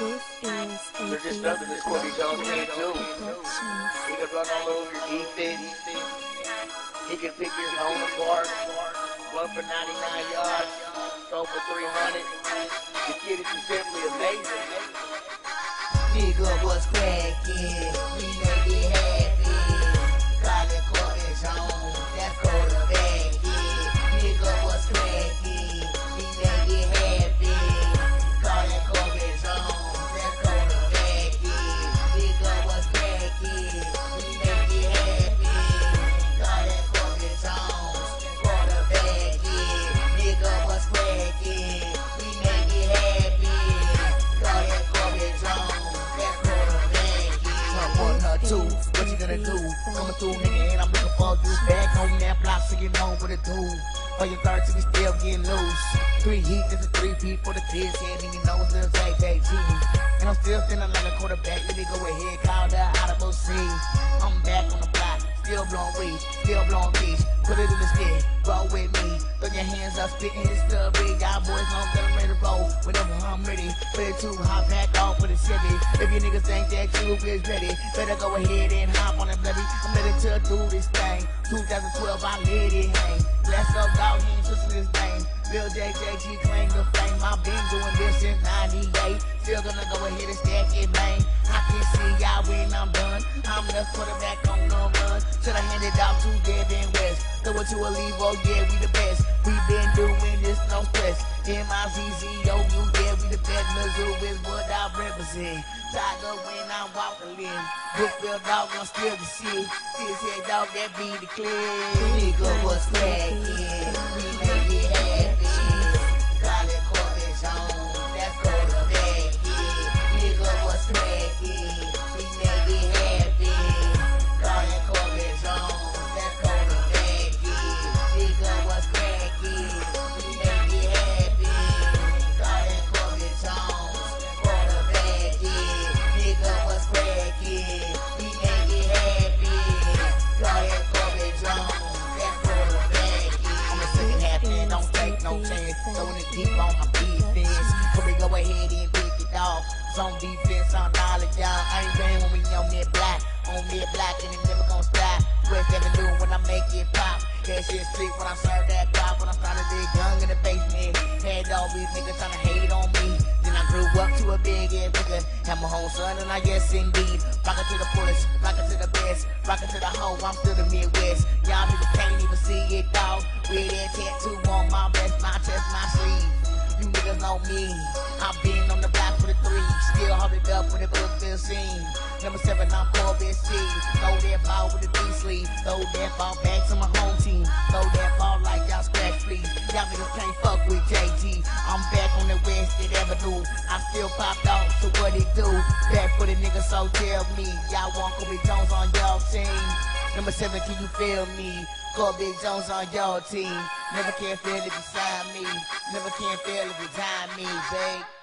This is a There's just nothing this Corby Jones can't do. He can run all over your defense. He can pick his own apart. Run for 99 yards. Throw for 300. The kid is simply amazing. Nigga was cracking, we make it happen. You do? Coming through, nigga, and I'm looking for this bag on that block, so you know what to do. For your third we still getting loose. Three heat, is three feet for the kids, head in your nose, little JJG. And I'm still feeling like a quarterback, let me go ahead, call the audible. I'm back on the block, still blowing weed, still blowing beach. Put it in the stick, roll with me. Throw your hands up, spitting his stubby. Y'all boys know I'm ready to roll. Whenever I'm ready, ready to hop back off for the city. If you niggas think that you is ready, better go ahead and it, baby. I'm ready to do this thing. 2012, I let it hang. Let's go, dog, he ain't twisting his name. Lil JJG claim the fame. I've been doing this since 98. Still gonna go ahead and stack it, man. I can see y'all when I'm done. I'm the quarterback on the run. Should I hand it off to Devin West? Throw it to a leave, oh yeah, we the best. We been doing this, no stress. M-I-Z-Z-O-U, Mizzou is what I represent. Tiger when I'm walking in. Brookfield dog, I'm still the shit. Thizzhead dog, that be the clip. Nigga was cracking, we make it happen. Throwing it deep on my defense. Could we go ahead and pick it off? Zone defense on knowledge, y'all. I ain't been when we on that block. On that block and it never gon' stop. West Avenue when I make it pop. That shit street when I serve that crop. When I started big young in the basement. Had all these niggas tryna hate on me. Then I grew up to a big ass nigga. Had my whole son and I guess indeed. Rockin' to the fullest, rockin' to the best. Rockin' to the hoe, I'm still the Midwest. Y'all niggas can't even see it, dog. With that tattoo on my Know me. I've been on the block for the three. Still it up when the book still seen. Number seven, I'm Corbin C. Throw that ball with the D sleeve. Throw that ball back to my home team. Throw that ball like y'all scratch please. Y'all niggas can't fuck with JT. I'm back on the West Avenue. I still popped off, so what it do? Back for the niggas, so tell me. Y'all want Corby Jones on y'all team. Number seven, can you feel me? Corby Jones on y'all team. Never can feel it beside me. Never can feel it behind me, babe.